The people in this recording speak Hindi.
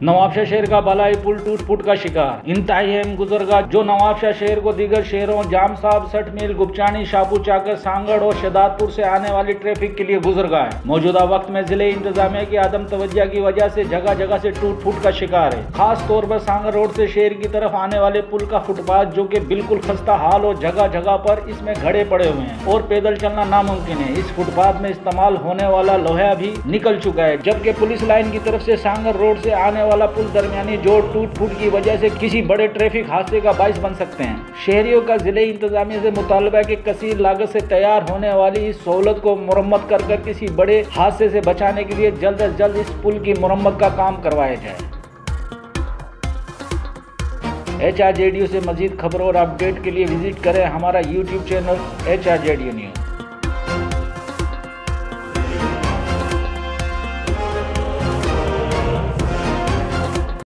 नवाबशाह शहर का बलाई पुल टूट फूट का शिकार। इंतहाई अहम गुजरगा जो नवाबशाह शहर को दीगर शहरों जाम साहब, सठ मील, गुपचानी, शापू चाकर, सांगड़ और शदादपुर से आने वाली ट्रैफ़िक के लिए गुजरगा है मौजूदा वक्त में ज़िले इंतजामिया की आदम तवज्जा की वजह से जगह जगह से टूट फूट का शिकार है। खास तौर पर सांगड़ रोड से शहर की तरफ़ आने वाले पुल का फुटपाथ, जो की बिल्कुल खस्ता हाल और जगह जगह पर इसमें घड़े पड़े हुए हैं और पैदल चलना नामुमकिन है। इस फुटपाथ में इस्तेमाल होने वाला लोहा भी निकल चुका है, जबकि पुलिस लाइन की तरफ़ से सांगर रोड से आने वाला पुल दरमियानी जोड़ टूट फूट की वजह से किसी बड़े ट्रैफ़िक हादसे का बाइस बन सकते हैं। शहरियों का ज़िले इंतजामिया से मुतालबा की कसीर लागत से तैयार होने वाली इस सहूलत को मुरम्मत कर कर किसी बड़े हादसे से बचाने के लिए जल्द अज जल्द इस पुल की मुरम्मत का काम करवाया जाए। H R J D U से मजीद खबरों और अपडेट के लिए विज़िट करें हमारा YouTube channel H R J D U news.